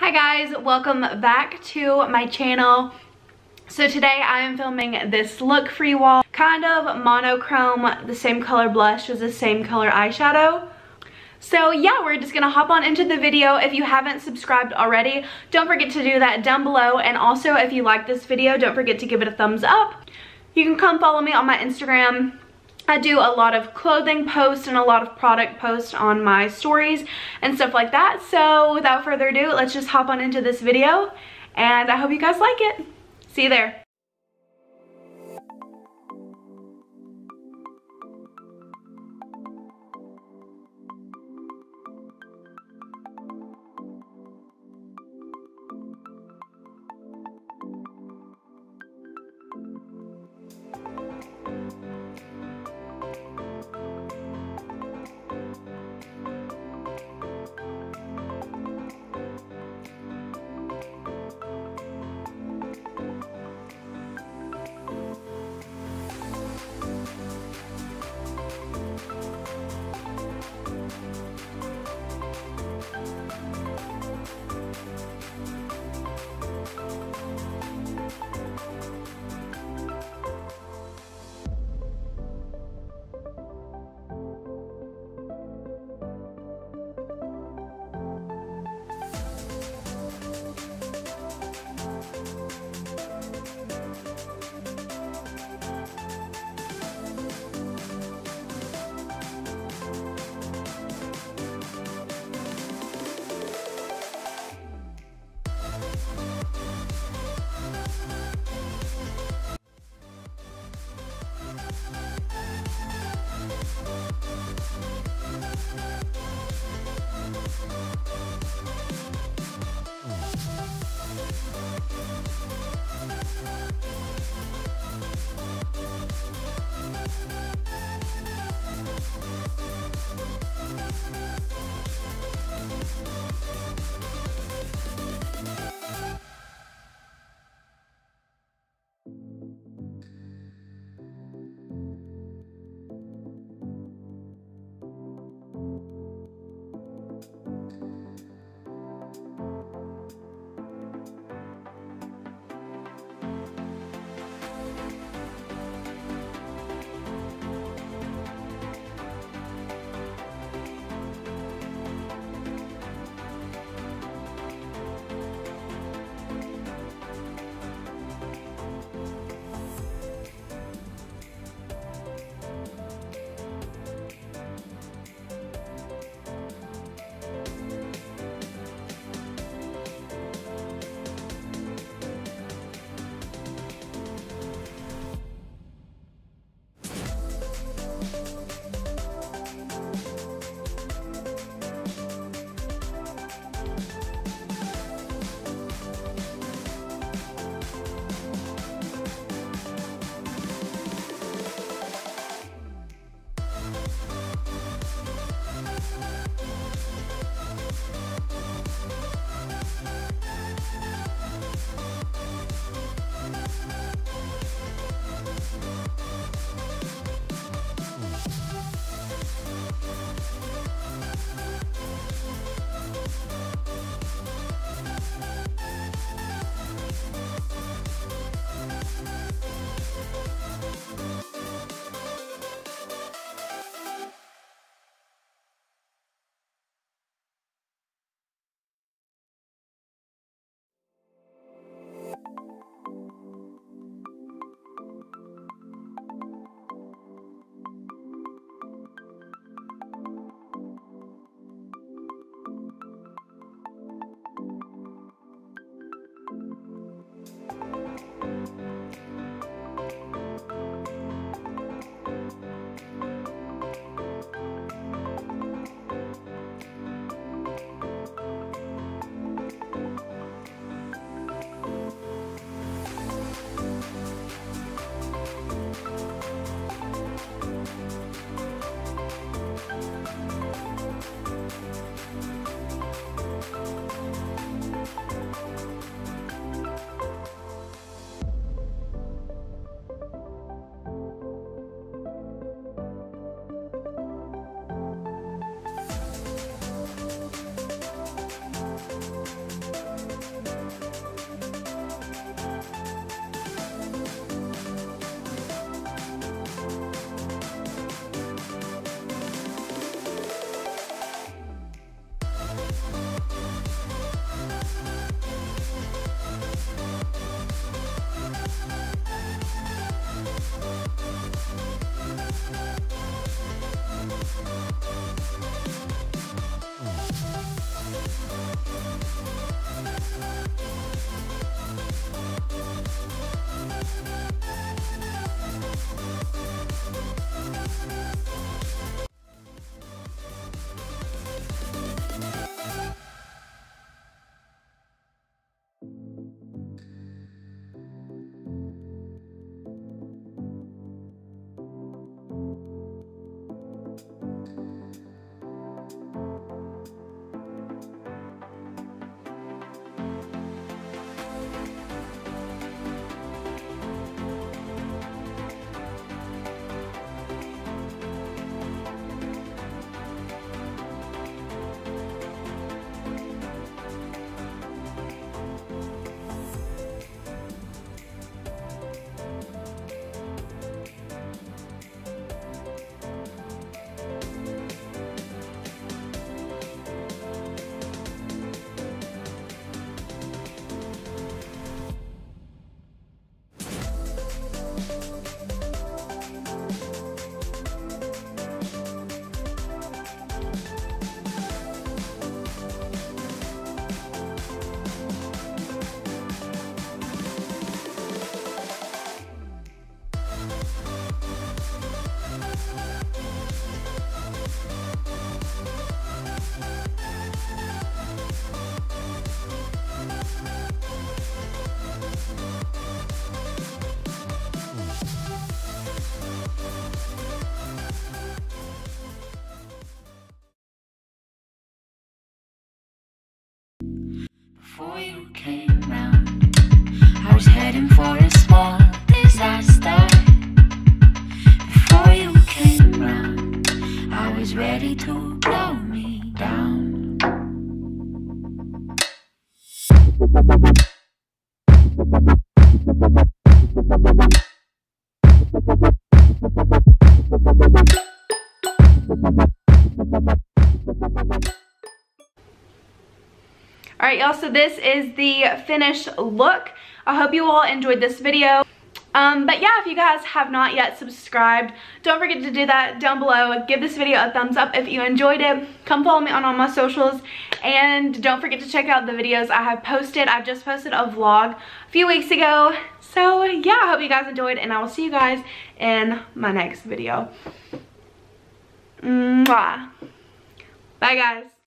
Hi guys, welcome back to my channel. So today I am filming this look for you all. Kind of monochrome, the same color blush as the same color eyeshadow. So yeah, we're just gonna hop on into the video. If you haven't subscribed already, don't forget to do that down below. And also if you like this video, don't forget to give it a thumbs up. You can come follow me on my Instagram I do a lot of clothing posts and a lot of product posts on my stories and stuff like that. So without further ado, let's just hop on into this video and I hope you guys like it. See you there. Before you came round. I was heading for a small disaster. Before you came round, I was ready to blow All right, y'all, so this is the finished look. I hope you all enjoyed this video. Um, but yeah, if you guys have not yet subscribed, don't forget to do that down below. Give this video a thumbs up if you enjoyed it. Come follow me on all my socials. And don't forget to check out the videos I have posted. I just posted a vlog a few weeks ago. So yeah, I hope you guys enjoyed and I will see you guys in my next video. Mwah. Bye guys.